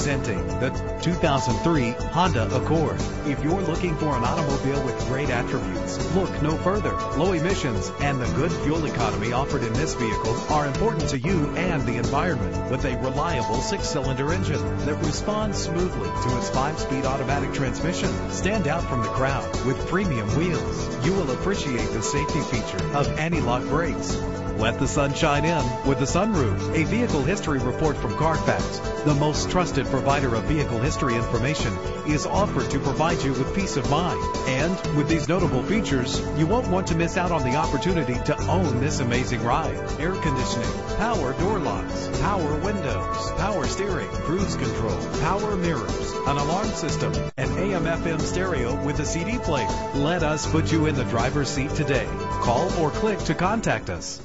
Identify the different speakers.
Speaker 1: Presenting the 2003 Honda Accord. If you're looking for an automobile with great attributes, look no further. Low emissions and the good fuel economy offered in this vehicle are important to you and the environment with a reliable six-cylinder engine that responds smoothly to its five-speed automatic transmission. Stand out from the crowd with premium wheels. You will appreciate the safety feature of anti-lock brakes. Let the sunshine in with the sunroof. A vehicle history report from Carfax, the most trusted provider of vehicle history information, is offered to provide you with peace of mind. And with these notable features, you won't want to miss out on the opportunity to own this amazing ride. Air conditioning, power door locks, power windows, power steering, cruise control, power mirrors, an alarm system, an AM FM stereo with a CD player. Let us put you in the driver's seat today. Call or click to contact us.